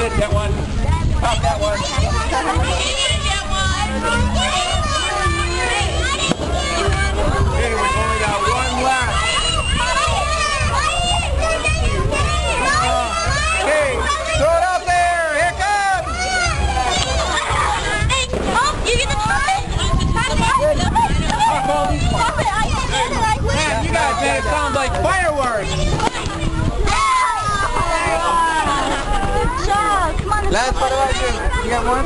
minute, that one. La de digamos.